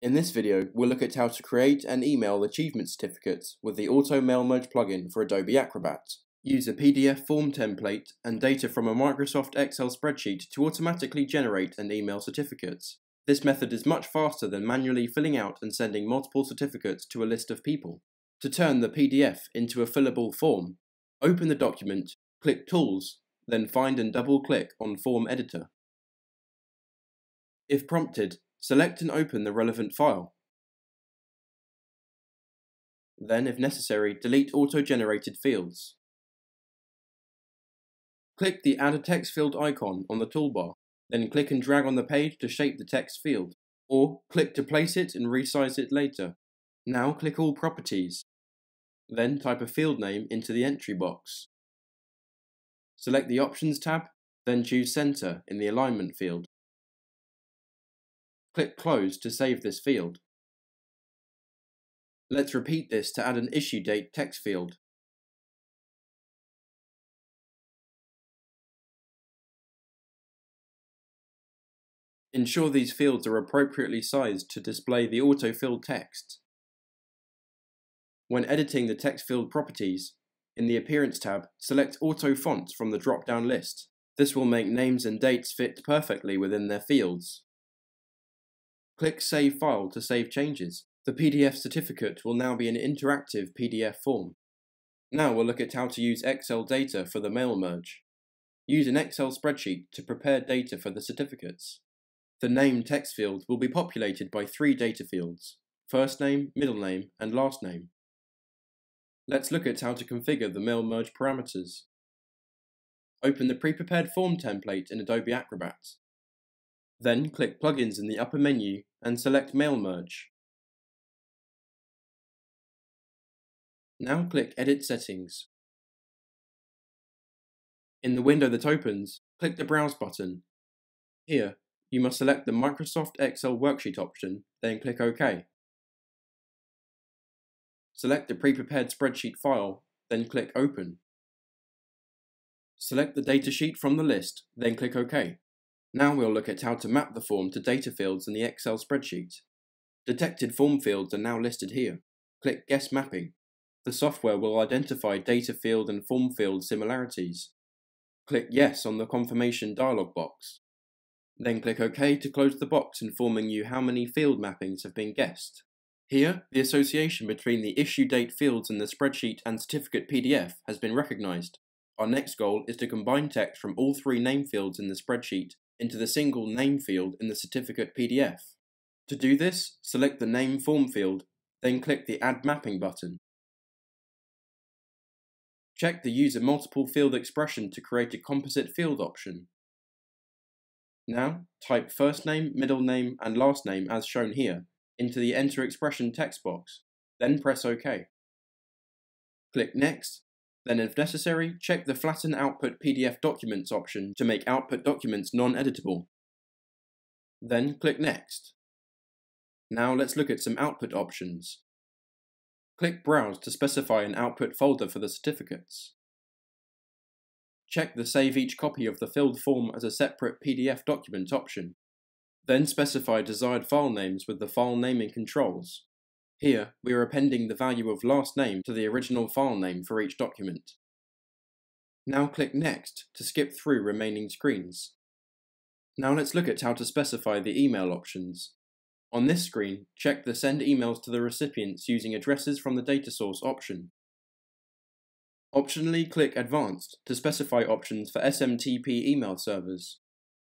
In this video, we'll look at how to create and email achievement certificates with the AutoMailMerge plugin for Adobe Acrobat. Use a PDF form template and data from a Microsoft Excel spreadsheet to automatically generate and email certificates. This method is much faster than manually filling out and sending multiple certificates to a list of people. To turn the PDF into a fillable form, open the document, click Tools, then find and double-click on Form Editor. If prompted, select and open the relevant file. Then, if necessary, delete auto-generated fields. Click the Add a text field icon on the toolbar, then click and drag on the page to shape the text field, or click to place it and resize it later. Now click All Properties, then type a field name into the entry box. Select the Options tab, then choose Center in the Alignment field. Click Close to save this field. Let's repeat this to add an issue date text field. Ensure these fields are appropriately sized to display the auto-filled text. When editing the text field properties, in the Appearance tab, select Auto Font from the drop-down list. This will make names and dates fit perfectly within their fields. Click Save File to save changes. The PDF certificate will now be an interactive PDF form. Now we'll look at how to use Excel data for the mail merge. Use an Excel spreadsheet to prepare data for the certificates. The name text field will be populated by three data fields, first name, middle name, and last name. Let's look at how to configure the mail merge parameters. Open the pre-prepared form template in Adobe Acrobat. Then click Plugins in the upper menu and select Mail Merge. Now click Edit Settings. In the window that opens, click the Browse button. Here, you must select the Microsoft Excel Worksheet option, then click OK. Select the pre-prepared spreadsheet file, then click Open. Select the datasheet from the list, then click OK. Now we'll look at how to map the form to data fields in the Excel spreadsheet. Detected form fields are now listed here. Click Guess Mapping. The software will identify data field and form field similarities. Click Yes on the confirmation dialog box. Then click OK to close the box informing you how many field mappings have been guessed. Here, the association between the issue date fields in the spreadsheet and certificate PDF has been recognised. Our next goal is to combine text from all three name fields in the spreadsheet into the single name field in the certificate PDF. To do this, select the name form field, then click the Add Mapping button. Check the Use Multiple Field expression to create a composite field option. Now, type first name, middle name, and last name as shown here into the Enter Expression text box, then press OK. Click Next, then if necessary, check the Flatten Output PDF Documents option to make output documents non-editable. Then click Next. Now let's look at some output options. Click Browse to specify an output folder for the certificates. Check the Save each copy of the filled form as a separate PDF document option. Then specify desired file names with the file naming controls. Here, we are appending the value of last name to the original file name for each document. Now click Next to skip through remaining screens. Now let's look at how to specify the email options. On this screen, check the Send emails to the recipients using addresses from the data source option. Optionally click Advanced to specify options for SMTP email servers.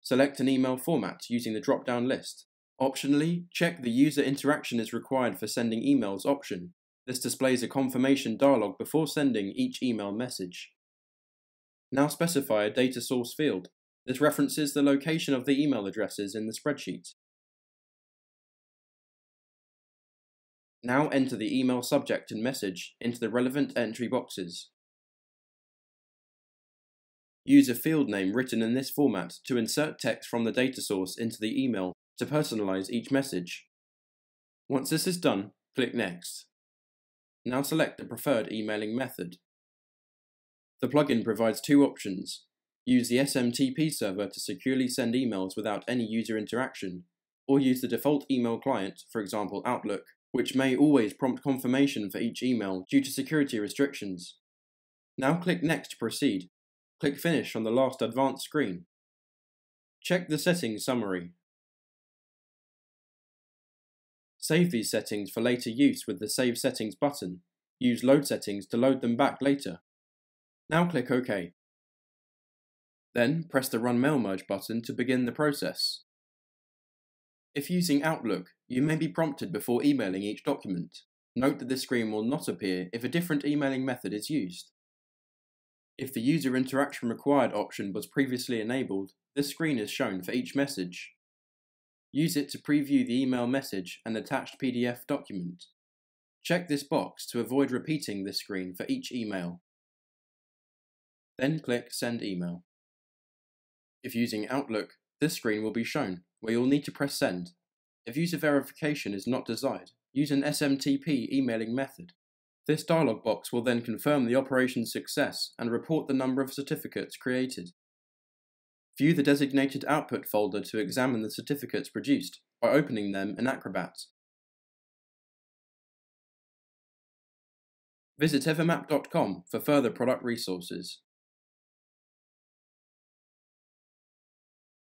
Select an email format using the drop-down list. Optionally, check the User Interaction is required for sending emails option. This displays a confirmation dialog before sending each email message. Now specify a data source field. This references the location of the email addresses in the spreadsheet. Now enter the email subject and message into the relevant entry boxes. Use a field name written in this format to insert text from the data source into the email to personalize each message. Once this is done, click Next. Now select the preferred emailing method. The plugin provides two options. Use the SMTP server to securely send emails without any user interaction, or use the default email client, for example Outlook, which may always prompt confirmation for each email due to security restrictions. Now click Next to proceed. Click Finish on the last advanced screen. Check the settings summary. Save these settings for later use with the Save Settings button. Use Load Settings to load them back later. Now click OK. Then press the Run Mail Merge button to begin the process. If using Outlook, you may be prompted before emailing each document. Note that this screen will not appear if a different emailing method is used. If the User Interaction Required option was previously enabled, this screen is shown for each message. Use it to preview the email message and attached PDF document. Check this box to avoid repeating this screen for each email. Then click Send Email. If using Outlook, this screen will be shown, where you'll need to press Send. If user verification is not desired, use an SMTP emailing method. This dialog box will then confirm the operation's success and report the number of certificates created. View the designated output folder to examine the certificates produced by opening them in Acrobat. Visit evermap.com for further product resources.